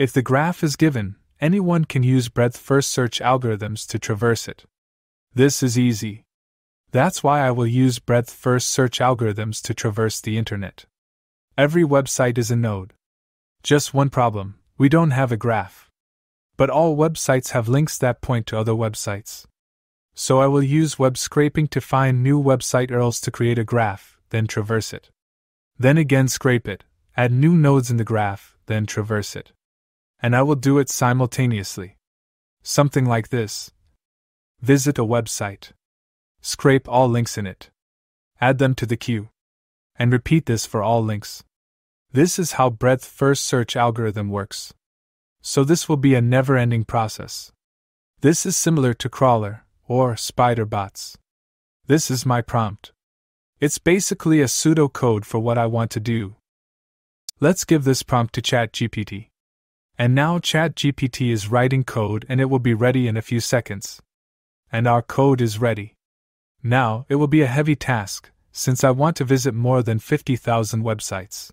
If the graph is given, anyone can use breadth first search algorithms to traverse it. This is easy. That's why I will use breadth first search algorithms to traverse the internet. Every website is a node. Just one problem we don't have a graph. But all websites have links that point to other websites. So I will use web scraping to find new website URLs to create a graph, then traverse it. Then again scrape it, add new nodes in the graph, then traverse it. And I will do it simultaneously. Something like this Visit a website. Scrape all links in it. Add them to the queue. And repeat this for all links. This is how breadth first search algorithm works. So this will be a never ending process. This is similar to crawler or spider bots. This is my prompt. It's basically a pseudo code for what I want to do. Let's give this prompt to ChatGPT. And now ChatGPT is writing code and it will be ready in a few seconds. And our code is ready. Now, it will be a heavy task, since I want to visit more than 50,000 websites.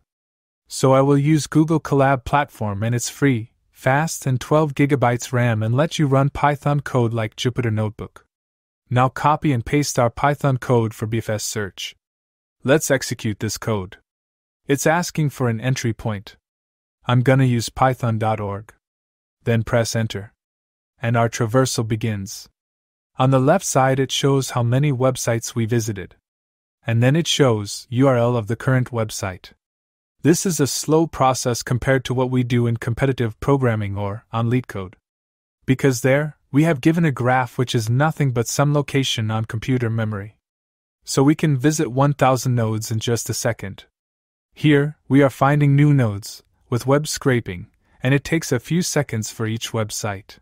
So I will use Google Colab platform and it's free, fast and 12 gigabytes RAM and let you run Python code like Jupyter Notebook. Now copy and paste our Python code for BFS search. Let's execute this code. It's asking for an entry point. I'm gonna use python.org. Then press enter. And our traversal begins. On the left side it shows how many websites we visited. And then it shows URL of the current website. This is a slow process compared to what we do in competitive programming or on LeetCode. Because there, we have given a graph which is nothing but some location on computer memory. So we can visit 1000 nodes in just a second. Here, we are finding new nodes, with web scraping, and it takes a few seconds for each website.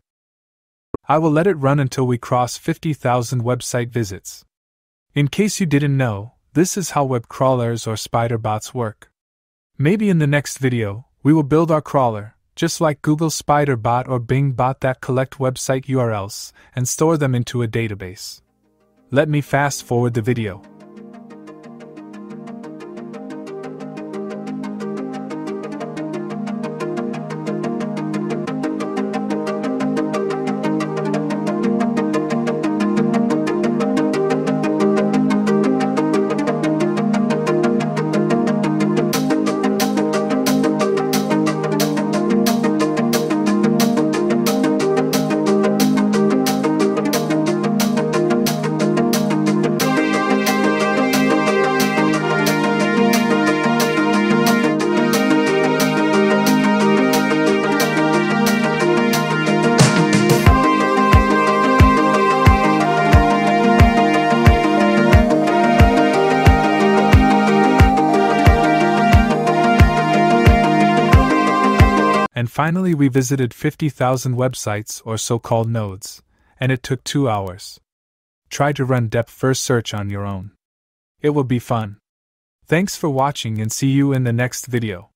I will let it run until we cross 50,000 website visits. In case you didn't know, this is how web crawlers or spider bots work. Maybe in the next video, we will build our crawler, just like Google Spider Bot or Bing Bot that collect website URLs and store them into a database. Let me fast forward the video. And finally, we visited 50,000 websites or so called nodes, and it took two hours. Try to run depth first search on your own. It will be fun. Thanks for watching and see you in the next video.